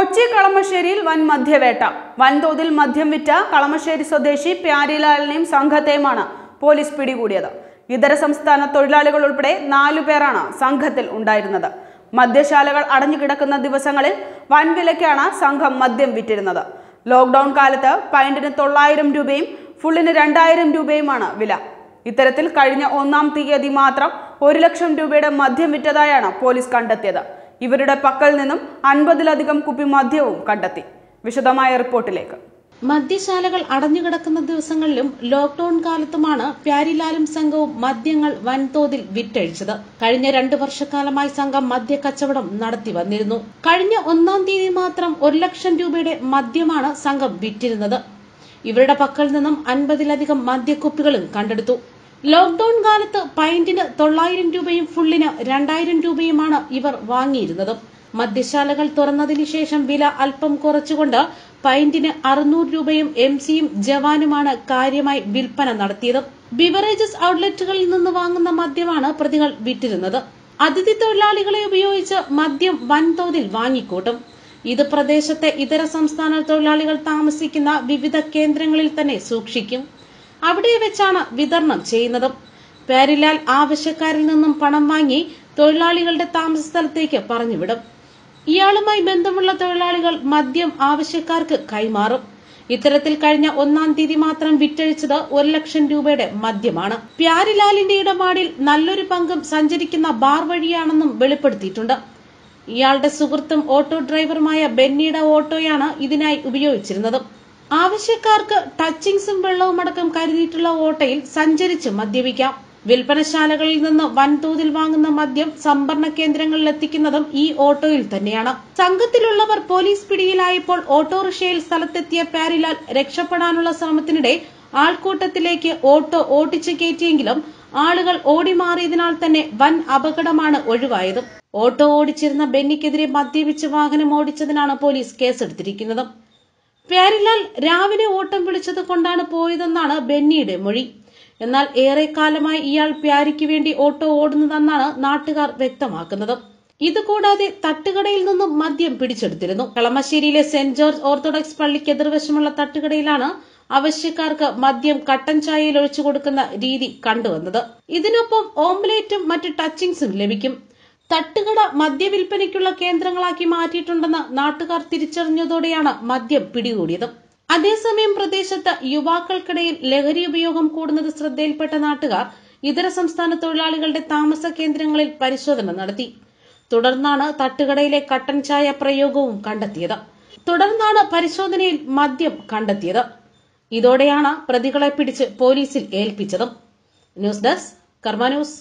കൊച്ചി കളമശ്ശേരിയിൽ വൻ മദ്യവേട്ട. വൻതോതിൽ മദ്യം വിറ്റ കളമശ്ശേരി സ്വദേശി പ്യാരിലാലിനെയും സംഘത്തെയുമാണ് പോലീസ് പിടികൂടിയത്. ഇതര സംസ്ഥാന തൊഴിലാളികൾ ഉൾപ്പെടെ നാലു പേരാണ് സംഘത്തിൽ ഉണ്ടായിരുന്നത്. മദ്യശാലകൾ അടഞ്ഞുകിടക്കുന്ന ദിവസങ്ങളിൽ വൻവിലയ്ക്കാണ് സംഘം മദ്യം വിറ്റിരുന്നത്. ലോക്ക്ഡൌൺ കാലത്ത് പൈന്റിന് തൊള്ളായിരം രൂപയും ഫുള്ളിന് രണ്ടായിരം രൂപയുമാണ് വില. ഇത്തരത്തിൽ കഴിഞ്ഞ ഒന്നാം തീയതി മാത്രം ഒരു ലക്ഷം രൂപയുടെ മദ്യം വിറ്റതായാണ് പോലീസ് കണ്ടെത്തിയത്. ഇവരുടെ പക്കൽ നിന്നും അൻപതിലധികം കുപ്പി മദ്യവും കണ്ടെത്തി. വിശദമായ റിപ്പോർട്ടിലേക്ക്. മദ്യശാലകൾ അടഞ്ഞുകിടക്കുന്ന ദിവസങ്ങളിലും ലോക്ഡൌൺ കാലത്തുമാണ് പ്യാരിലാലും സംഘവും മദ്യങ്ങൾ വൻതോതിൽ വിറ്റഴിച്ചത്. കഴിഞ്ഞ രണ്ടു വർഷക്കാലമായി സംഘം മദ്യ കച്ചവടം നടത്തി വന്നിരുന്നു. കഴിഞ്ഞ ഒന്നാം തീയതി മാത്രം ഒരു ലക്ഷം രൂപയുടെ മദ്യമാണ് സംഘം വിറ്റിരുന്നത്. ഇവരുടെ പക്കൽ നിന്നും അൻപതിലധികം മദ്യക്കുപ്പികളും കണ്ടെടുത്തു. ലോക്ഡൌൺ കാലത്ത് പൈന്റിന് തൊള്ളായിരം രൂപയും ഫുള്ളിന് രണ്ടായിരം രൂപയുമാണ് ഇവർ വാങ്ങിയിരുന്നത്. മദ്യശാലകൾ തുറന്നതിനു ശേഷം വില അല്പം കുറച്ചുകൊണ്ട് പൈന്റിന് അറുന്നൂറ് രൂപയും എം സിയും ജവാനുമാണ് കാര്യമായി വിൽപ്പന നടത്തിയത്. ബിവറേജസ് ഔട്ട്ലെറ്റുകളിൽ നിന്ന് വാങ്ങുന്ന മദ്യമാണ് പ്രതികൾ വിറ്റിരുന്നത്. അതിഥി തൊഴിലാളികളെ ഉപയോഗിച്ച് മദ്യം വൻതോതിൽ വാങ്ങിക്കൂട്ടും. ഇത് പ്രദേശത്തെ ഇതര സംസ്ഥാന തൊഴിലാളികൾ താമസിക്കുന്ന വിവിധ കേന്ദ്രങ്ങളിൽ തന്നെ സൂക്ഷിക്കും. അവിടെ വെച്ചാണ് വിതരണം ചെയ്യുന്നത്. പേരിലാൽ ആവശ്യക്കാരിൽ നിന്നും പണം വാങ്ങി തൊഴിലാളികളുടെ താമസ സ്ഥലത്തേക്ക് പറഞ്ഞുവിടും. ഇയാളുമായി ബന്ധമുള്ള തൊഴിലാളികൾ മദ്യം ആവശ്യക്കാർക്ക് കൈമാറും. ഇത്തരത്തിൽ കഴിഞ്ഞ ഒന്നാം തീയതി മാത്രം വിറ്റഴിച്ചത് ഒരു ലക്ഷം രൂപയുടെ മദ്യമാണ്. പ്യാരിലാലിന്റെ ഇടപാടിൽ നല്ലൊരു പങ്കും സഞ്ചരിക്കുന്ന ബാർ വഴിയാണെന്നും വെളിപ്പെടുത്തിയിട്ടുണ്ട്. ഇയാളുടെ സുഹൃത്തും ഓട്ടോ ഡ്രൈവറുമായ ബെന്നിയുടെ ഓട്ടോയാണ് ഇതിനായി ഉപയോഗിച്ചിരുന്നത്. ആവശ്യക്കാർക്ക് ടച്ചിങ്സും വെള്ളവും അടക്കം കരുതിയിട്ടുള്ള ഓട്ടയിൽ സഞ്ചരിച്ച് മദ്യപിക്കാം. വിൽപ്പനശാലകളിൽ നിന്ന് വൻതോതിൽ വാങ്ങുന്ന മദ്യം സംഭരണ കേന്ദ്രങ്ങളിൽ എത്തിക്കുന്നതും ഈ ഓട്ടോയിൽ തന്നെയാണ്. സംഘത്തിലുള്ളവർ പോലീസ് പിടിയിലായപ്പോൾ ഓട്ടോറിക്ഷയിൽ സ്ഥലത്തെത്തിയ പാരിലാൽ രക്ഷപ്പെടാനുള്ള ശ്രമത്തിനിടെ ആൾക്കൂട്ടത്തിലേക്ക് ഓട്ടോ ഓട്ടിച്ചു കയറ്റിയെങ്കിലും ആളുകൾ ഓടിമാറിയതിനാൽ തന്നെ വൻ അപകടമാണ് ഒഴിവായത്. ഓട്ടോ ഓടിച്ചിരുന്ന ബെന്നിക്കെതിരെ മദ്യപിച്ച് വാഹനം ഓടിച്ചതിനാണ് പോലീസ് കേസെടുത്തിരിക്കുന്നത്. പ്യാരിലാൽ രാവിലെ ഓട്ടം വിളിച്ചത് കൊണ്ടാണ് പോയതെന്നാണ് ബെന്നിയുടെ മൊഴി. എന്നാൽ ഏറെക്കാലമായി ഇയാൾ പ്യാരിക്ക് വേണ്ടി ഓട്ടോ ഓടുന്നതെന്നാണ് നാട്ടുകാർ വ്യക്തമാക്കുന്നത്. ഇതുകൂടാതെ തട്ടുകടയിൽ നിന്നും മദ്യം പിടിച്ചെടുത്തിരുന്നു. കളമശ്ശേരിയിലെ സെന്റ് ജോർജ് ഓർത്തഡോക്സ് പള്ളിക്ക് എതിർവശമുള്ള തട്ടുകടയിലാണ് ആവശ്യക്കാർക്ക് മദ്യം കട്ടൻ ചായയിൽ ഒഴിച്ചു കൊടുക്കുന്ന രീതി കണ്ടുവന്നത്. ഇതിനൊപ്പം ഓംലേറ്റും മറ്റ് ടച്ചിങ്സും ലഭിക്കും. തട്ടുകട മദ്യവിൽപ്പനയ്ക്കുള്ള കേന്ദ്രങ്ങളാക്കി മാറ്റിയിട്ടുണ്ടെന്ന് നാട്ടുകാർ തിരിച്ചറിഞ്ഞതോടെയാണ് മദ്യം പിടികൂടിയത്. അതേസമയം പ്രദേശത്ത് യുവാക്കൾക്കിടയിൽ ലഹരി ഉപയോഗം കൂടുന്നത് ശ്രദ്ധയിൽപ്പെട്ട നാട്ടുകാർ ഇതര സംസ്ഥാന തൊഴിലാളികളുടെ താമസ കേന്ദ്രങ്ങളിൽ പരിശോധന നടത്തി. തുടർന്നാണ് തട്ടുകടയിലെ കട്ടൻ ചായ പ്രയോഗവും കണ്ടെത്തിയത്. തുടർന്നാണ് പരിശോധനയിൽ മദ്യം കണ്ടെത്തിയത്. ഇതോടെയാണ് പ്രതികളെ പിടിച്ച് പോലീസിൽ ഏൽപ്പിച്ചത്. News desk Karma news.